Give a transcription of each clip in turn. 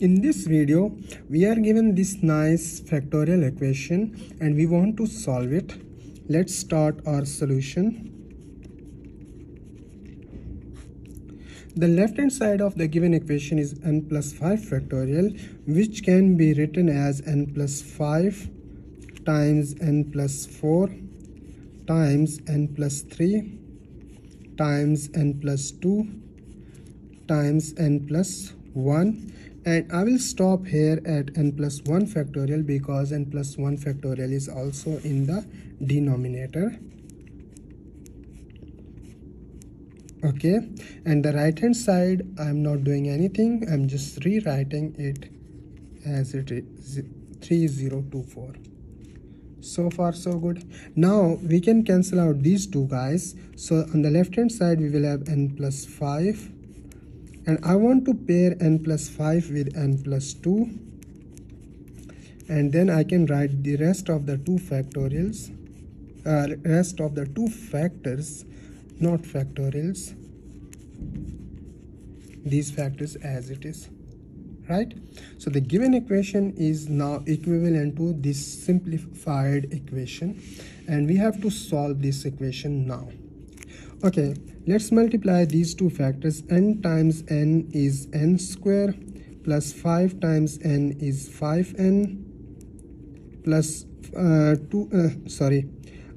in this video we are given this nice factorial equation and we want to solve it. Let's start our solution. The left hand side of the given equation is n plus 5 factorial which can be written as n plus 5 times n plus 4 times n plus 3 times n plus 2 times n plus 1 and I will stop here at n plus 1 factorial because n plus 1 factorial is also in the denominator. Okay? And the right hand side I'm not doing anything. I'm just rewriting it as it is 3024 so far so good. Now we can cancel out these two guys. So on the left hand side we will have n plus 5 and I want to pair n plus 5 with n plus 2 and then I can write the rest of the two factorials uh, rest of the two factors not factorials. These factors as it is right? So the given equation is now equivalent to this simplified equation. And we have to solve this equation now. Okay let's multiply these two factors n times n is n square plus 5 times n is 5n plus uh, 2 uh, sorry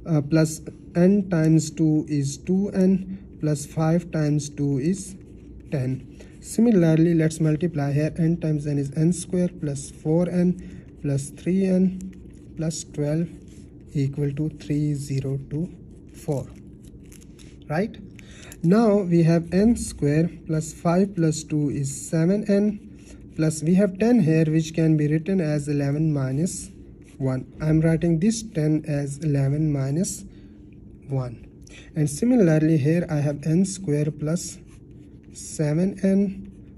uh, plus n times 2 is 2n plus 5 times 2 is 10 similarly let's multiply here n times n is n square plus 4n plus 3n plus 12 equal to 3024 right now we have n square plus 5 plus 2 is 7n plus we have 10 here which can be written as 11 minus 1 i'm writing this 10 as 11 minus 1 and similarly here i have n square plus 7n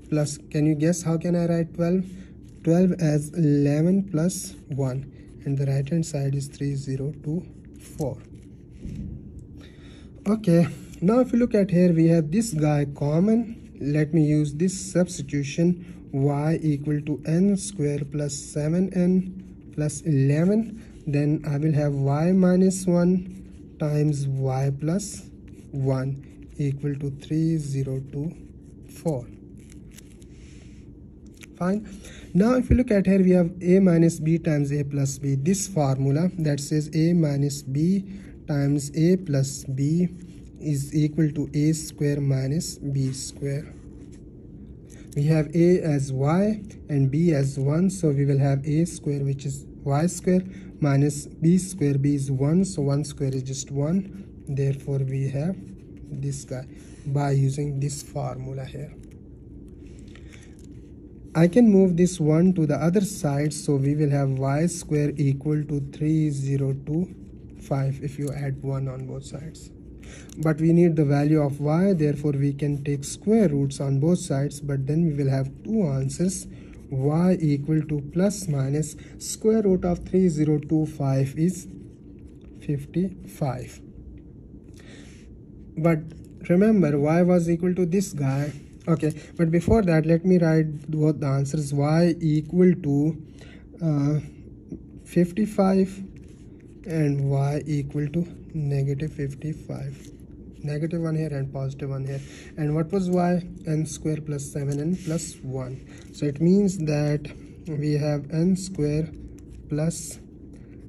plus can you guess how can i write 12 12 as 11 plus 1 and the right hand side is 3024 okay now if you look at here we have this guy common. Let me use this substitution. Y equal to n square plus 7n plus 11 then I will have y minus 1 times y plus 1 equal to 3024 fine. Now if you look at here we have a minus b times a plus b. This formula that says a minus b times a plus b is equal to a square minus b square. We have a as y and b as 1 so we will have a square which is y square minus b square. b is 1 so 1 square is just 1 therefore we have this guy by using this formula here. I can move this 1 to the other side so we will have y square equal to 3025 if you add 1 on both sides but we need the value of y therefore we can take square roots on both sides but then we will have two answers. y equal to plus minus square root of 3025 is 55 but remember y was equal to this guy. Okay but before that let me write both the answers. y equal to uh, 55 and y equal to negative 55 negative one here and positive one here. And what was y? n square plus 7n plus 1 so it means that we have n square plus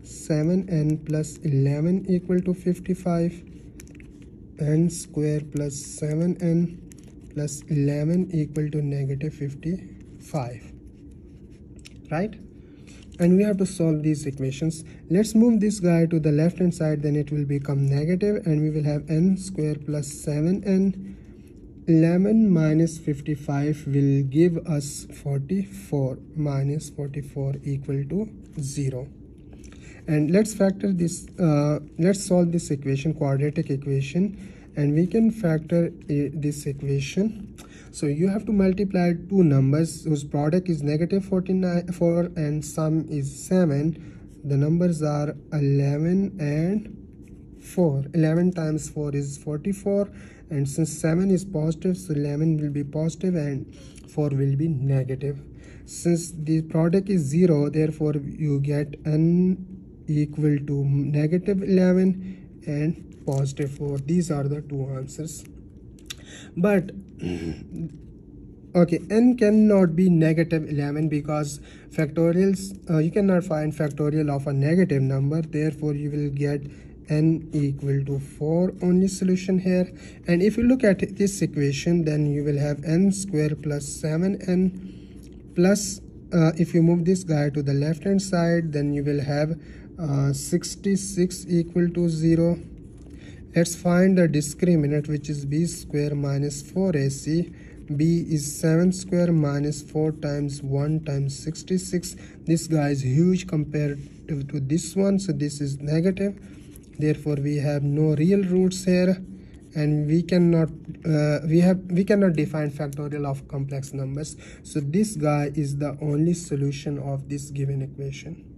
7n plus 11 equal to 55 n square plus 7n plus 11 equal to negative 55 right and we have to solve these equations. Let's move this guy to the left hand side then it will become negative and we will have n square plus 7n 11 minus 55 will give us 44 minus 44 equal to 0 and let's factor this uh, let's solve this equation quadratic equation and we can factor a, this equation so you have to multiply two numbers whose product is negative 49 4 and sum is 7 the numbers are 11 and 4 11 times 4 is 44 and since 7 is positive so 11 will be positive and 4 will be negative. Since the product is 0 therefore you get n equal to negative 11 and positive 4 these are the two answers but okay n cannot be negative 11 because factorials uh, you cannot find factorial of a negative number. Therefore you will get n equal to 4 only solution here. And if you look at this equation then you will have n square plus 7n plus uh, if you move this guy to the left hand side then you will have uh, 66 equal to 0 let's find the discriminant which is b square minus 4ac b is 7 square minus 4 times 1 times 66 this guy is huge compared to, this one so this is negative. Therefore we have no real roots here and we cannot uh, we have we cannot define factorial of complex numbers. So this guy is the only solution of this given equation